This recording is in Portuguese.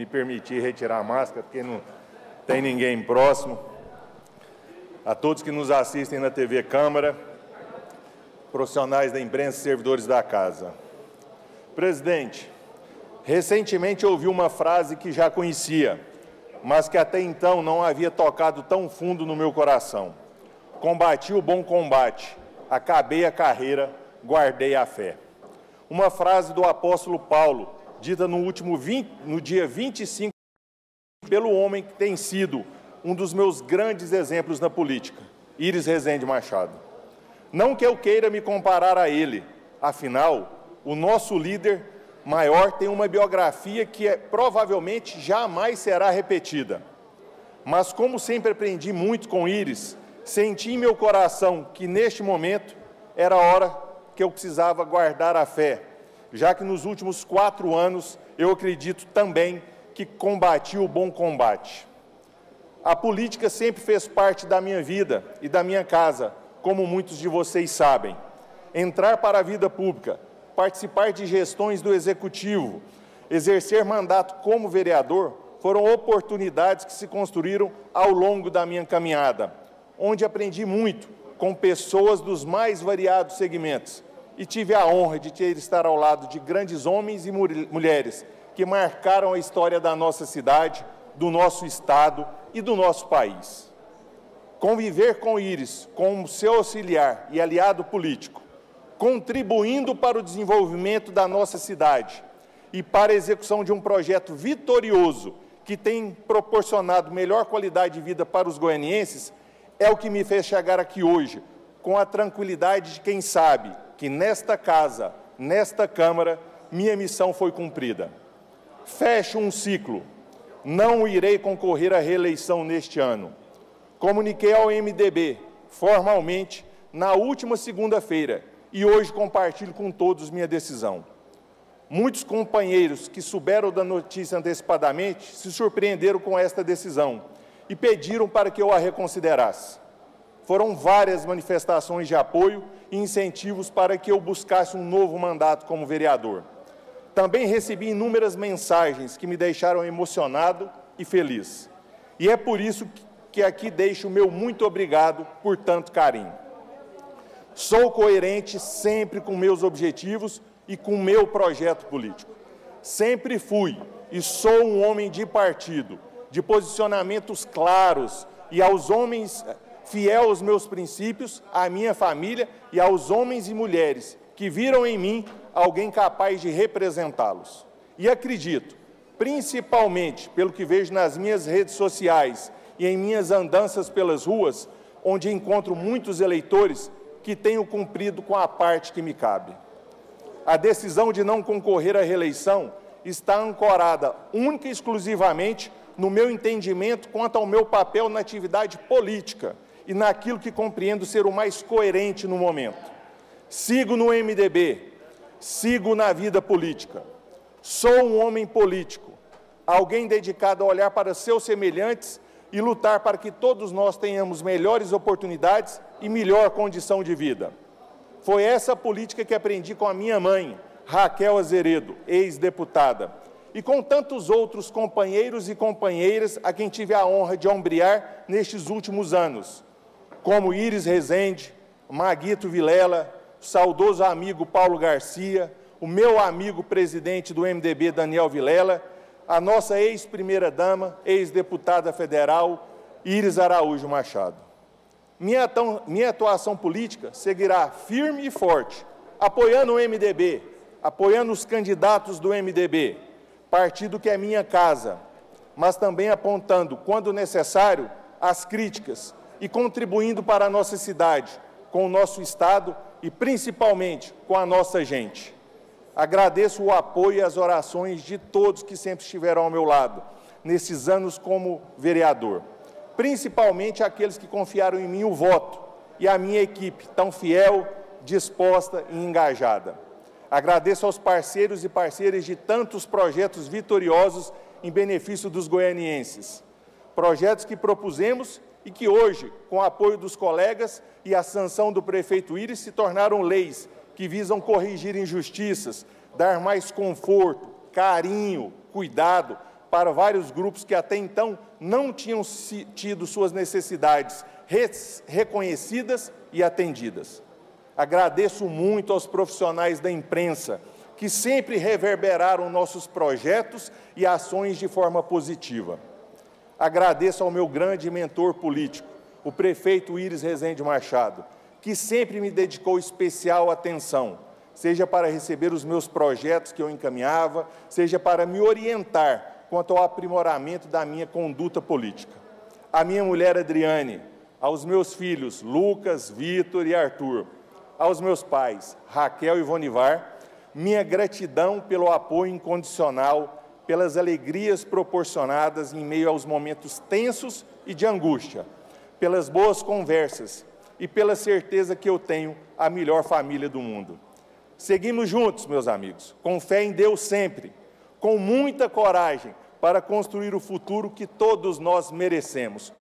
me permitir retirar a máscara, porque não tem ninguém próximo. A todos que nos assistem na TV Câmara, profissionais da imprensa e servidores da casa. Presidente, recentemente ouvi uma frase que já conhecia, mas que até então não havia tocado tão fundo no meu coração. Combati o bom combate, acabei a carreira, guardei a fé. Uma frase do apóstolo Paulo, dita no último 20, no dia 25 pelo homem que tem sido um dos meus grandes exemplos na política, Iris Rezende Machado. Não que eu queira me comparar a ele, afinal, o nosso líder maior tem uma biografia que é, provavelmente jamais será repetida. Mas como sempre aprendi muito com Iris, senti em meu coração que neste momento era a hora que eu precisava guardar a fé, já que nos últimos quatro anos eu acredito também que combati o bom combate. A política sempre fez parte da minha vida e da minha casa, como muitos de vocês sabem. Entrar para a vida pública, participar de gestões do executivo, exercer mandato como vereador, foram oportunidades que se construíram ao longo da minha caminhada, onde aprendi muito com pessoas dos mais variados segmentos e tive a honra de ter estar ao lado de grandes homens e mulheres que marcaram a história da nossa cidade, do nosso estado e do nosso país. Conviver com Íris como seu auxiliar e aliado político, contribuindo para o desenvolvimento da nossa cidade e para a execução de um projeto vitorioso que tem proporcionado melhor qualidade de vida para os goianienses, é o que me fez chegar aqui hoje, com a tranquilidade de quem sabe que nesta casa, nesta Câmara, minha missão foi cumprida. Fecho um ciclo. Não irei concorrer à reeleição neste ano. Comuniquei ao MDB, formalmente, na última segunda-feira, e hoje compartilho com todos minha decisão. Muitos companheiros que souberam da notícia antecipadamente se surpreenderam com esta decisão e pediram para que eu a reconsiderasse. Foram várias manifestações de apoio e incentivos para que eu buscasse um novo mandato como vereador. Também recebi inúmeras mensagens que me deixaram emocionado e feliz. E é por isso que aqui deixo o meu muito obrigado por tanto carinho. Sou coerente sempre com meus objetivos e com meu projeto político. Sempre fui e sou um homem de partido, de posicionamentos claros e aos homens fiel aos meus princípios, à minha família e aos homens e mulheres que viram em mim alguém capaz de representá-los. E acredito, principalmente pelo que vejo nas minhas redes sociais e em minhas andanças pelas ruas, onde encontro muitos eleitores que tenho cumprido com a parte que me cabe. A decisão de não concorrer à reeleição está ancorada única e exclusivamente no meu entendimento quanto ao meu papel na atividade política e naquilo que compreendo ser o mais coerente no momento. Sigo no MDB, sigo na vida política. Sou um homem político, alguém dedicado a olhar para seus semelhantes e lutar para que todos nós tenhamos melhores oportunidades e melhor condição de vida. Foi essa política que aprendi com a minha mãe, Raquel Azeredo, ex-deputada, e com tantos outros companheiros e companheiras a quem tive a honra de ombrear nestes últimos anos, como Iris Rezende, Maguito Vilela, saudoso amigo Paulo Garcia, o meu amigo presidente do MDB, Daniel Vilela, a nossa ex-primeira-dama, ex-deputada federal, Iris Araújo Machado. Minha atuação política seguirá firme e forte, apoiando o MDB, apoiando os candidatos do MDB, partido que é minha casa, mas também apontando, quando necessário, as críticas e contribuindo para a nossa cidade, com o nosso Estado e principalmente com a nossa gente. Agradeço o apoio e as orações de todos que sempre estiveram ao meu lado, nesses anos como vereador, principalmente aqueles que confiaram em mim o voto e a minha equipe, tão fiel, disposta e engajada. Agradeço aos parceiros e parceiras de tantos projetos vitoriosos em benefício dos goianienses. Projetos que propusemos e que hoje, com o apoio dos colegas e a sanção do prefeito Íris, se tornaram leis que visam corrigir injustiças, dar mais conforto, carinho, cuidado para vários grupos que até então não tinham tido suas necessidades reconhecidas e atendidas. Agradeço muito aos profissionais da imprensa que sempre reverberaram nossos projetos e ações de forma positiva. Agradeço ao meu grande mentor político, o prefeito Íris Rezende Machado, que sempre me dedicou especial atenção, seja para receber os meus projetos que eu encaminhava, seja para me orientar quanto ao aprimoramento da minha conduta política. A minha mulher Adriane, aos meus filhos Lucas, Vitor e Arthur, aos meus pais Raquel e Vonivar, minha gratidão pelo apoio incondicional, pelas alegrias proporcionadas em meio aos momentos tensos e de angústia, pelas boas conversas e pela certeza que eu tenho a melhor família do mundo. Seguimos juntos, meus amigos, com fé em Deus sempre, com muita coragem para construir o futuro que todos nós merecemos.